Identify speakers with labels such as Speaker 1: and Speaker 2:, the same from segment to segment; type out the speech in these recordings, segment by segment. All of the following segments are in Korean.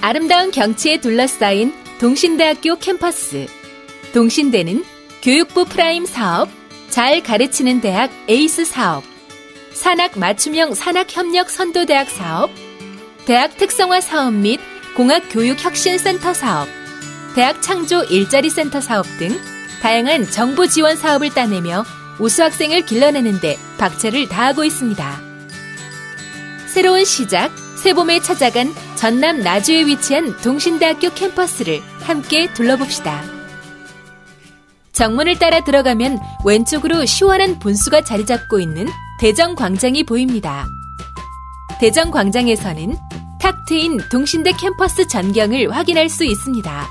Speaker 1: 아름다운 경치에 둘러싸인 동신대학교 캠퍼스. 동신대는 교육부 프라임 사업, 잘 가르치는 대학 에이스 사업, 산학 맞춤형 산학협력 선도대학 사업, 대학 특성화 사업 및 공학교육혁신센터 사업, 대학 창조 일자리 센터 사업 등 다양한 정부 지원 사업을 따내며 우수 학생을 길러내는데 박차를 가하고 있습니다. 새로운 시작, 새봄에 찾아간 전남 나주에 위치한 동신대학교 캠퍼스를 함께 둘러봅시다. 정문을 따라 들어가면 왼쪽으로 시원한 분수가 자리 잡고 있는 대정광장이 보입니다. 대정광장에서는 탁 트인 동신대 캠퍼스 전경을 확인할 수 있습니다.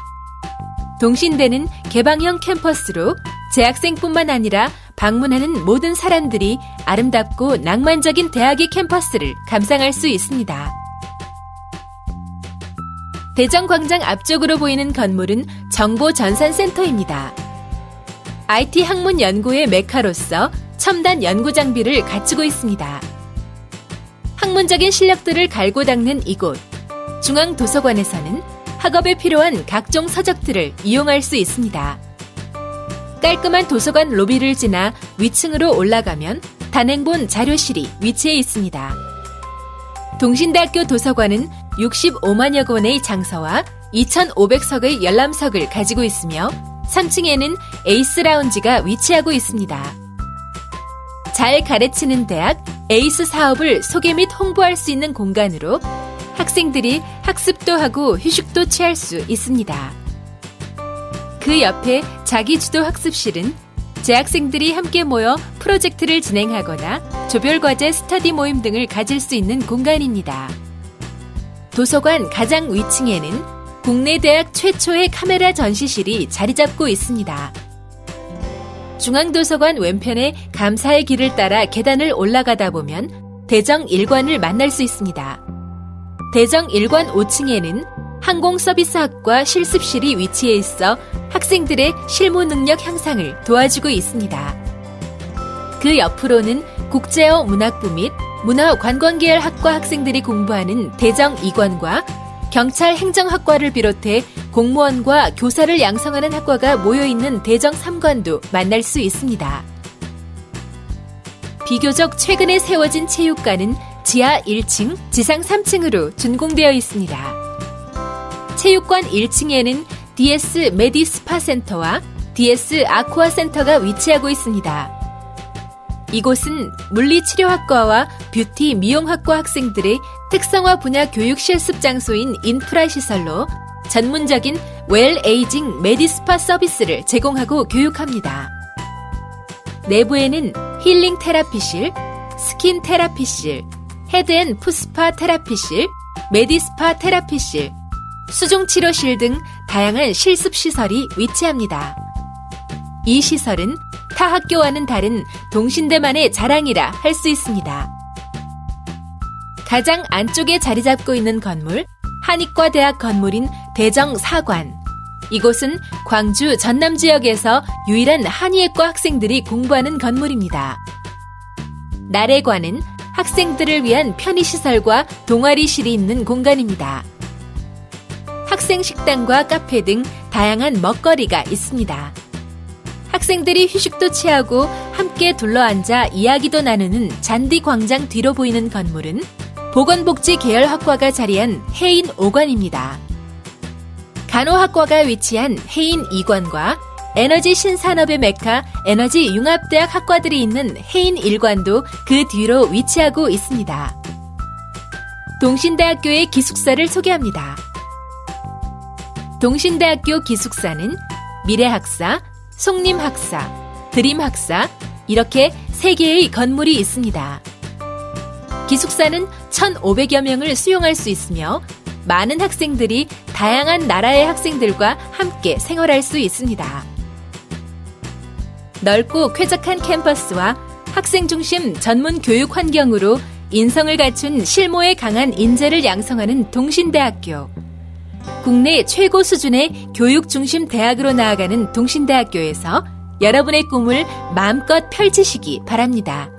Speaker 1: 동신대는 개방형 캠퍼스로 재학생뿐만 아니라 방문하는 모든 사람들이 아름답고 낭만적인 대학의 캠퍼스를 감상할 수 있습니다. 대정광장 앞쪽으로 보이는 건물은 정보전산센터입니다. IT 학문 연구의 메카로서 첨단 연구 장비를 갖추고 있습니다. 학문적인 실력들을 갈고 닦는 이곳 중앙도서관에서는 학업에 필요한 각종 서적들을 이용할 수 있습니다. 깔끔한 도서관 로비를 지나 위층으로 올라가면 단행본 자료실이 위치해 있습니다. 동신대학교 도서관은 65만여 권의 장서와 2,500석의 열람석을 가지고 있으며 3층에는 에이스 라운지가 위치하고 있습니다. 잘 가르치는 대학 에이스 사업을 소개 및 홍보할 수 있는 공간으로 학생들이 학습도 하고 휴식도 취할 수 있습니다. 그 옆에 자기주도 학습실은 재학생들이 함께 모여 프로젝트를 진행하거나 조별과제 스터디 모임 등을 가질 수 있는 공간입니다. 도서관 가장 위층에는 국내 대학 최초의 카메라 전시실이 자리 잡고 있습니다. 중앙도서관 왼편에 감사의 길을 따라 계단을 올라가다 보면 대정 1관을 만날 수 있습니다. 대정 1관 5층에는 항공서비스학과 실습실이 위치해 있어 학생들의 실무 능력 향상을 도와주고 있습니다. 그 옆으로는 국제어 문학부 및 문화관광계열 학과 학생들이 공부하는 대정 2관과 경찰 행정학과를 비롯해 공무원과 교사를 양성하는 학과가 모여있는 대정 3관도 만날 수 있습니다. 비교적 최근에 세워진 체육관은 지하 1층, 지상 3층으로 준공되어 있습니다. 체육관 1층에는 DS medi spa 센터와 DS aqua 센터가 위치하고 있습니다. 이곳은 물리치료학과와 뷰티 미용학과 학생들의 특성화 분야 교육 실습 장소인 인프라 시설로 전문적인 well aging medi spa 서비스를 제공하고 교육합니다. 내부에는 힐링 테라피실, 스킨 테라피실, 헤드 앤 푸스파 테라피실, 메디스파 테라피실, 수종치료실 등 다양한 실습 시설이 위치합니다. 이 시설은 타 학교와는 다른 동신대만의 자랑이라 할 수 있습니다. 가장 안쪽에 자리 잡고 있는 건물, 한의과 대학 건물인 대정 사관. 이곳은 광주 전남 지역에서 유일한 한의학과 학생들이 공부하는 건물입니다. 나래관은 학생들을 위한 편의시설과 동아리실이 있는 공간입니다. 학생 식당과 카페 등 다양한 먹거리가 있습니다. 학생들이 휴식도 취하고 함께 둘러앉아 이야기도 나누는 잔디 광장 뒤로 보이는 건물은 보건복지 계열 학과가 자리한 해인 5관입니다. 간호학과가 위치한 해인 2관과 에너지 신산업의 메카 에너지 융합대학 학과들이 있는 해인 1관도 그 뒤로 위치하고 있습니다. 동신대학교의 기숙사를 소개합니다. 동신대학교 기숙사는 미래학사, 송림 학사, 드림 학사 이렇게 3개의 건물이 있습니다. 기숙사는 1,500여 명을 수용할 수 있으며 많은 학생들이 다양한 나라의 학생들과 함께 생활할 수 있습니다. 넓고 쾌적한 캠퍼스와 학생 중심 전문 교육 환경으로 인성을 갖춘 실무에 강한 인재를 양성하는 동신대학교. 국내 최고 수준의 교육 중심 대학으로 나아가는 동신대학교에서 여러분의 꿈을 마음껏 펼치시기 바랍니다.